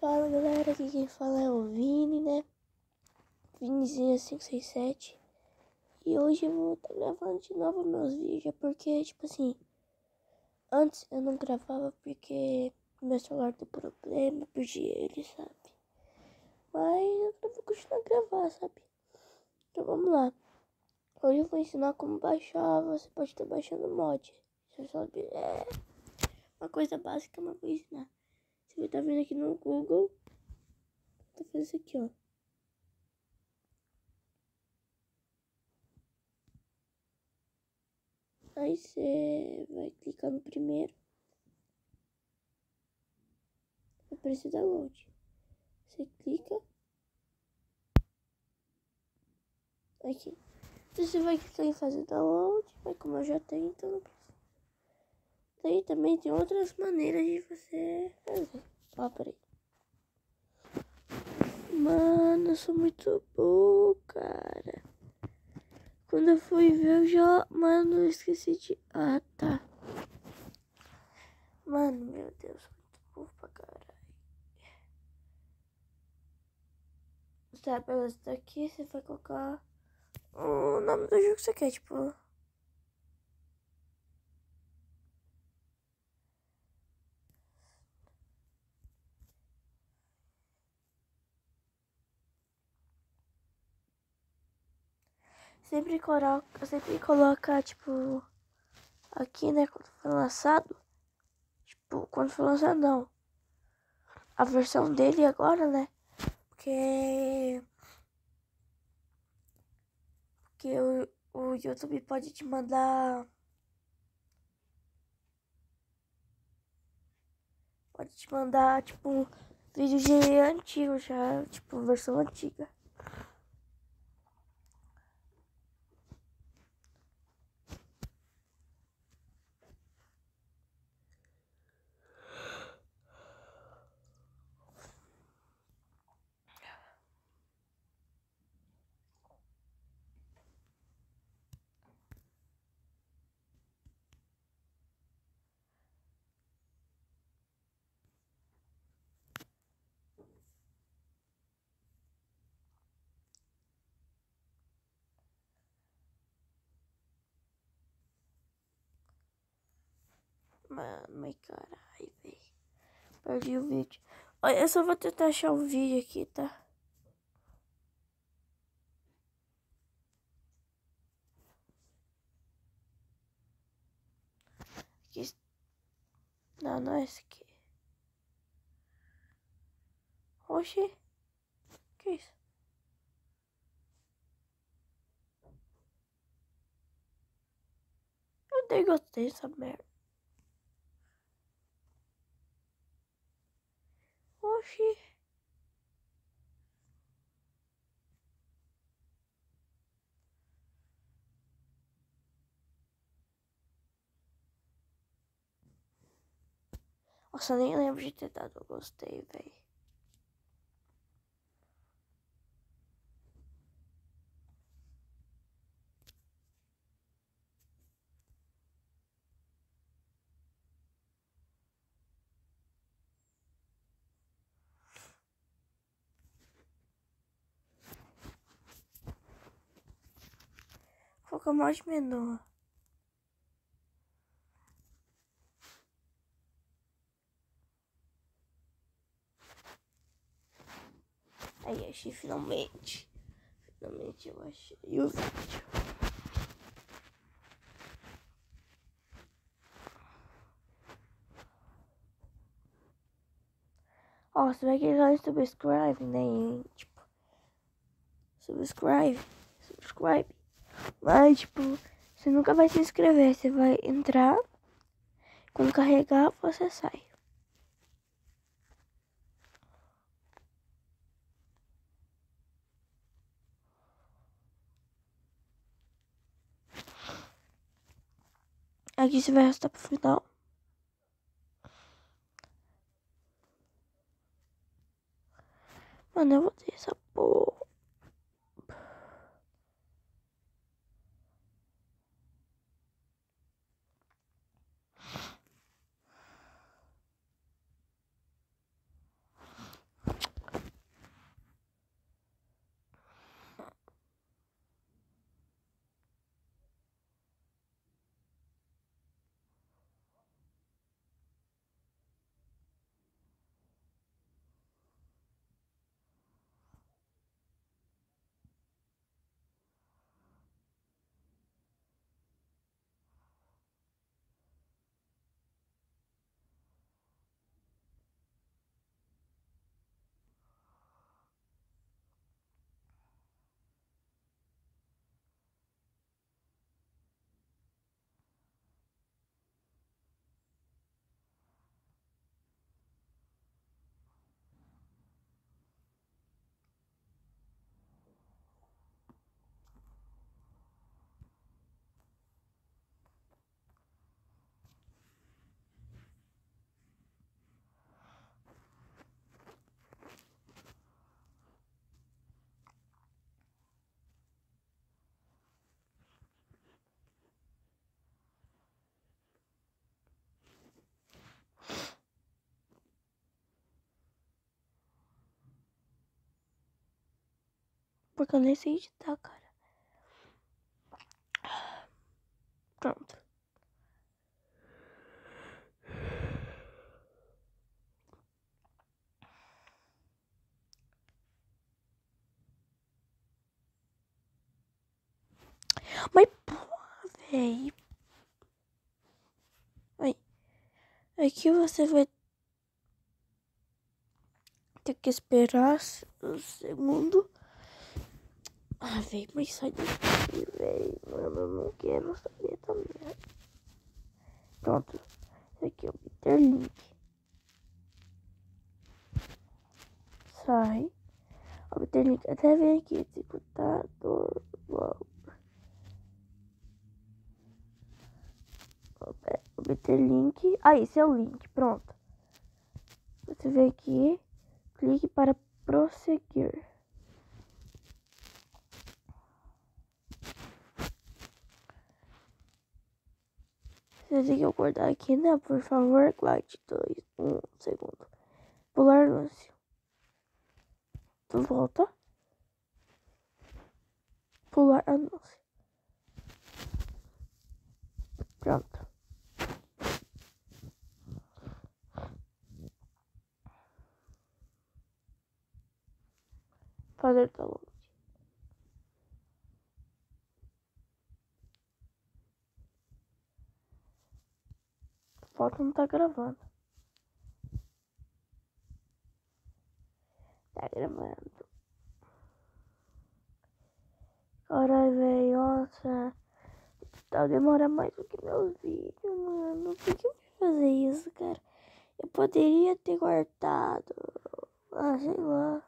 Fala galera, aqui quem fala é o Vini, né? Vinizinha567 E hoje eu vou estar tá gravando de novo meus vídeos Porque, tipo assim Antes eu não gravava porque meu celular deu problema, perdi ele, sabe? Mas eu vou continuar a gravar, sabe? Então vamos lá Hoje eu vou ensinar como baixar, você pode estar baixando mod Você sabe, é uma coisa básica, mas vou ensinar você tá vendo aqui no Google, tá fazendo isso aqui, ó. Aí você vai clicar no primeiro. Vai aparecer download. Você clica. Aqui. Você vai clicar em fazer download. Mas como eu já tenho, então não precisa. Daí também tem outras maneiras de você fazer. Peraí. Mano, eu sou muito boa, cara. Quando eu fui ver, eu já... Mano, eu esqueci de... Ah, tá. Mano, meu Deus, muito burro pra caralho. Tá, beleza, daqui você vai colocar o nome do jogo que você quer, tipo... sempre coloca, sempre coloca, tipo, aqui, né, quando foi lançado. Tipo, quando foi lançado, não. A versão dele agora, né? Porque. Porque o, o YouTube pode te mandar. Pode te mandar, tipo, vídeo de antigo já, tipo, versão antiga. Mano, mas caralho, velho. Perdi o vídeo. Olha, eu só vou tentar achar o vídeo aqui, tá? Aqui. Não, não é esse aqui. Oxi. Que isso? Eu nem gostei dessa merda. Oxi. Nossa, nem lembro de ter dado o de menor? Aí, achei finalmente. Finalmente eu achei o vídeo. Ó, você vai clicar em subscribe, né? Tipo, subscribe, subscribe. Mas, tipo, você nunca vai se inscrever. Você vai entrar, quando carregar, você sai. Aqui você vai arrastar pro final. Mano, eu vou ter essa porra. Porque eu nem sei editar, cara. Pronto. Mas porra, velho. Aí. Aqui você vai ter que esperar um segundo. Ah, velho, mas sai daqui, velho. Mano, eu não quero saber também. Pronto. Esse aqui é o Peter Link. Sai. O Peter Link até vem aqui, executador. Uau. Obter link. Ah, esse é o link. Pronto. Você vem aqui. Clique para prosseguir. Você tem que aguardar aqui, né? Por favor, guarde dois, um segundo. Pular anúncio. Tu volta. Pular anúncio. Pronto. Fazer download. Foto não tá gravando. Tá gravando. Caralho, velho, nossa. Tá demora mais do que meus vídeos, mano. Por que eu fazer isso, cara? Eu poderia ter guardado. Ah, sei lá.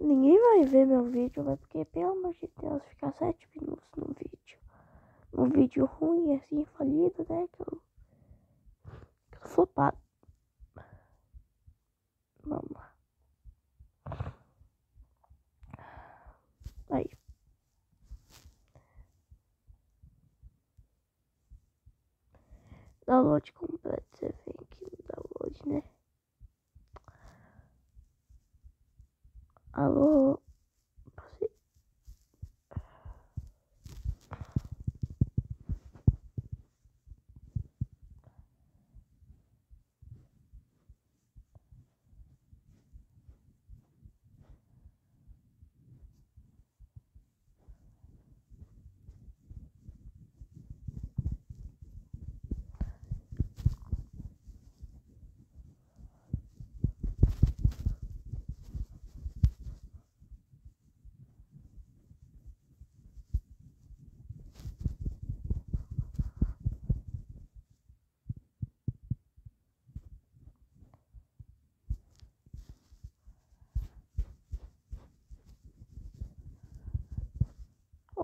Ninguém vai ver meu vídeo, vai porque, pelo amor de Deus, ficar sete minutos no vídeo. Um vídeo ruim, assim, falido, né? Que eu. Que eu flopado. Vamos lá. Aí. Download completo, você vem aqui no download, né? Alô?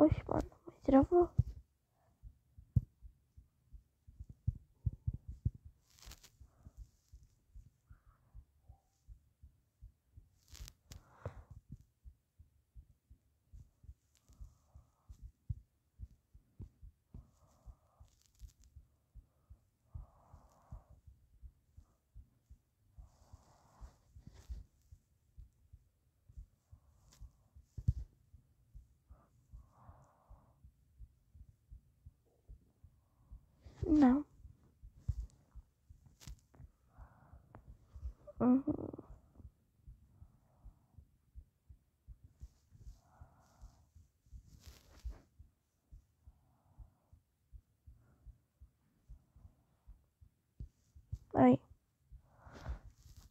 Oxe, mano, mas travou.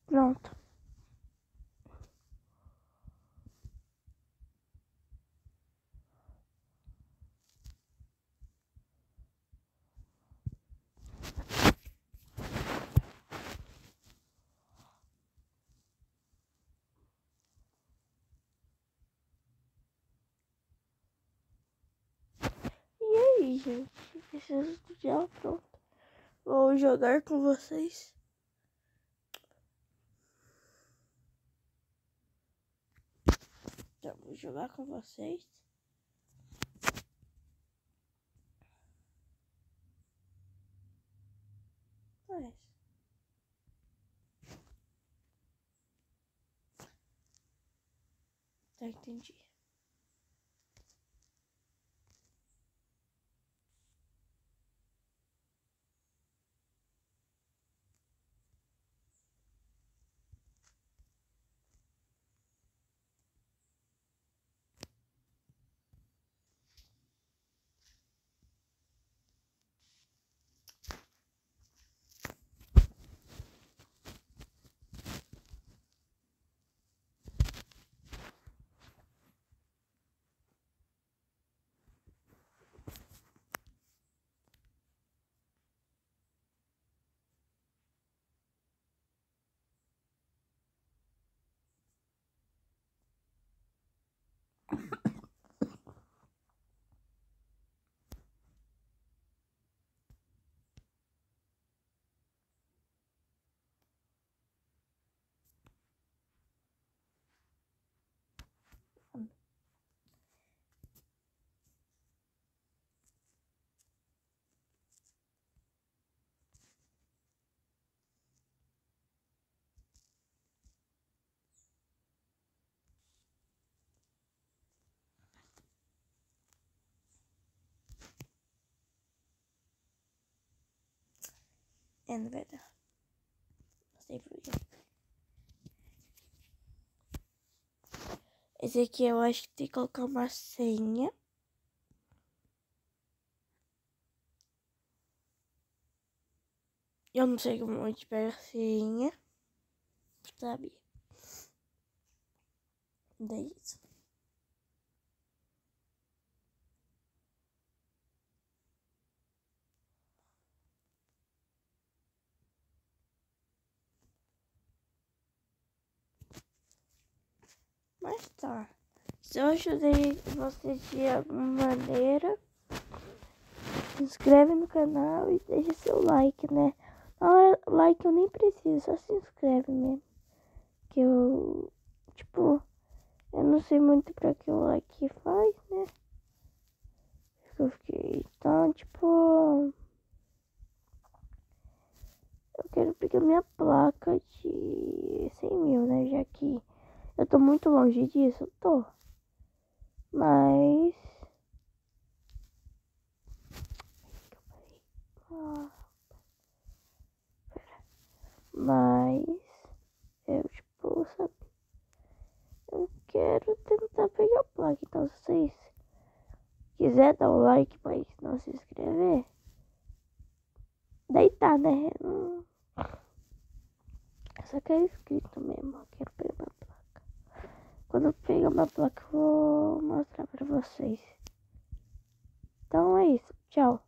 Não. Uhum. Aí, gente? Esse tutorial pronto. Vou jogar com vocês. Já vou jogar com vocês. Mas... Tá, entendi. É, dar. Não sei porquê. Esse aqui eu acho que tem que colocar uma senha. Eu não sei como onde pega a senha. Sabe? Daí isso. Mas tá. Se eu ajudei você de alguma maneira, se inscreve no canal e deixa seu like, né? Na like eu nem preciso, só se inscreve mesmo. Que eu, tipo, eu não sei muito pra que o like faz, né? Eu fiquei, então, tipo... Eu quero pegar minha placa de 100 mil, né? Já que eu tô muito longe disso, tô. Mas. Mas. Eu, tipo, sabe? Eu quero tentar pegar a placa. Então, se vocês quiser dar o like, mas não se inscrever. Daí tá, né? Eu só quero inscrito mesmo. Eu quero pegar quando eu pegar uma placa, eu vou mostrar pra vocês. Então é isso. Tchau.